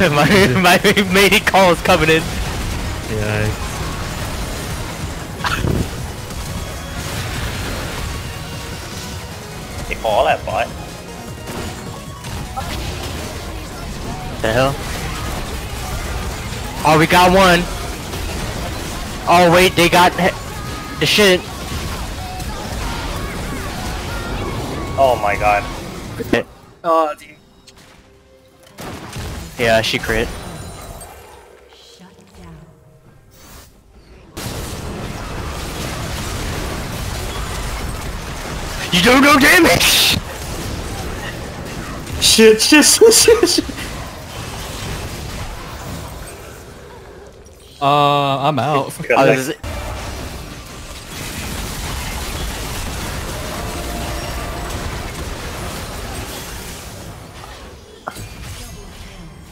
is. my my mating call is coming in. Yeah. Thì khó là phải. The hell? Oh, we got one. Oh wait, they got the shit. Oh my god. Eh. Oh, dude. Yeah, she crit. Shut down. You do no damage. Shit, shit, shit, shit, shit. Uh, I'm out. Because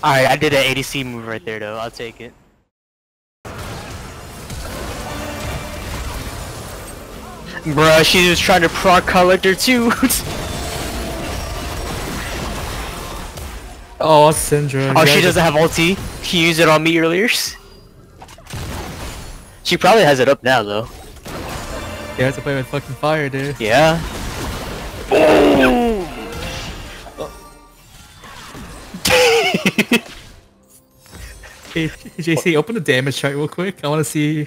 Alright, I did an ADC move right there though, I'll take it. Bruh, she was trying to proc collector too. Oh, Syndra. oh, she doesn't have ulti. She used it on me earlier. She probably has it up now though. You have to play with fucking fire, dude. Yeah. Hey, JC, open the damage chart real quick. I want to see